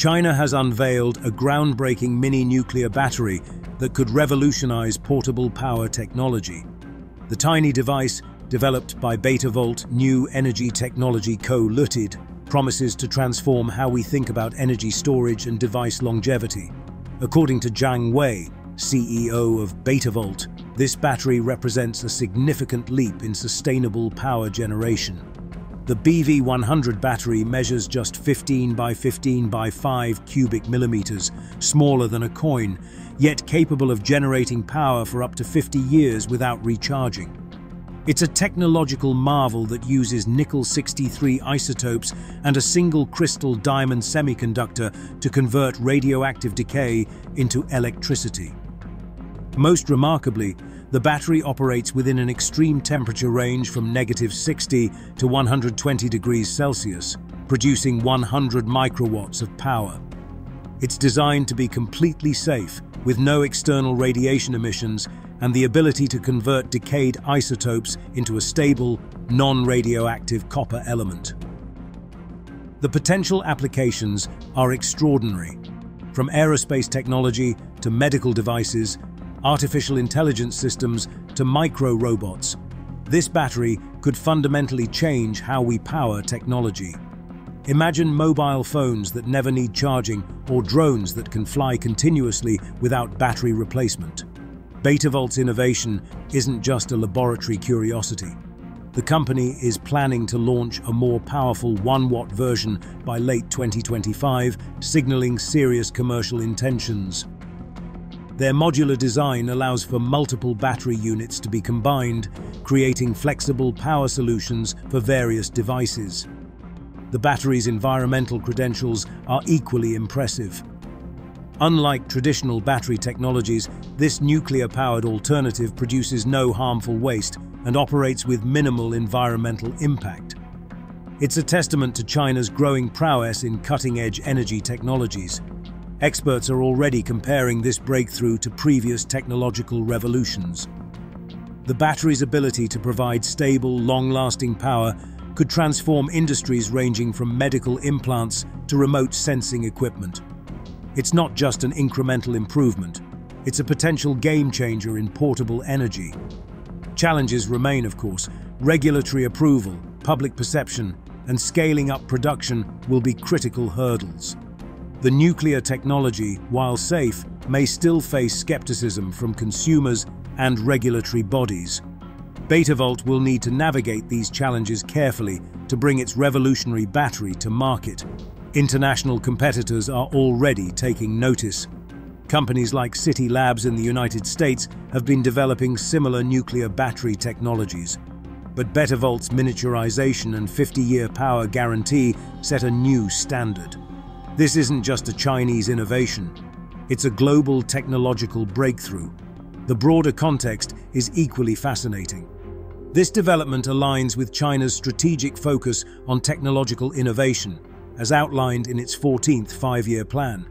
China has unveiled a groundbreaking mini-nuclear battery that could revolutionize portable power technology. The tiny device, developed by Betavolt New Energy Technology Co. Ltd., promises to transform how we think about energy storage and device longevity. According to Zhang Wei, CEO of Betavolt, this battery represents a significant leap in sustainable power generation. The BV100 battery measures just 15 by 15 by 5 cubic millimeters, smaller than a coin, yet capable of generating power for up to 50 years without recharging. It's a technological marvel that uses nickel-63 isotopes and a single crystal diamond semiconductor to convert radioactive decay into electricity. Most remarkably, the battery operates within an extreme temperature range from negative 60 to 120 degrees Celsius, producing 100 microwatts of power. It's designed to be completely safe, with no external radiation emissions and the ability to convert decayed isotopes into a stable, non-radioactive copper element. The potential applications are extraordinary, from aerospace technology to medical devices artificial intelligence systems to micro-robots. This battery could fundamentally change how we power technology. Imagine mobile phones that never need charging or drones that can fly continuously without battery replacement. Betavolt's innovation isn't just a laboratory curiosity. The company is planning to launch a more powerful 1-watt version by late 2025, signaling serious commercial intentions. Their modular design allows for multiple battery units to be combined, creating flexible power solutions for various devices. The battery's environmental credentials are equally impressive. Unlike traditional battery technologies, this nuclear-powered alternative produces no harmful waste and operates with minimal environmental impact. It's a testament to China's growing prowess in cutting-edge energy technologies. Experts are already comparing this breakthrough to previous technological revolutions. The battery's ability to provide stable, long-lasting power could transform industries ranging from medical implants to remote sensing equipment. It's not just an incremental improvement, it's a potential game-changer in portable energy. Challenges remain, of course. Regulatory approval, public perception, and scaling up production will be critical hurdles. The nuclear technology, while safe, may still face skepticism from consumers and regulatory bodies. Betavolt will need to navigate these challenges carefully to bring its revolutionary battery to market. International competitors are already taking notice. Companies like City Labs in the United States have been developing similar nuclear battery technologies. But Betavolt's miniaturization and 50-year power guarantee set a new standard. This isn't just a Chinese innovation, it's a global technological breakthrough. The broader context is equally fascinating. This development aligns with China's strategic focus on technological innovation, as outlined in its 14th five-year plan.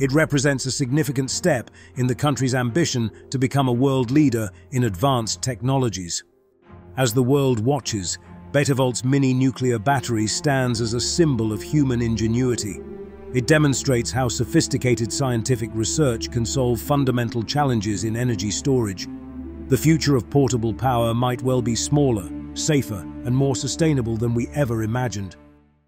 It represents a significant step in the country's ambition to become a world leader in advanced technologies. As the world watches, Betavolt's mini-nuclear battery stands as a symbol of human ingenuity, it demonstrates how sophisticated scientific research can solve fundamental challenges in energy storage. The future of portable power might well be smaller, safer, and more sustainable than we ever imagined.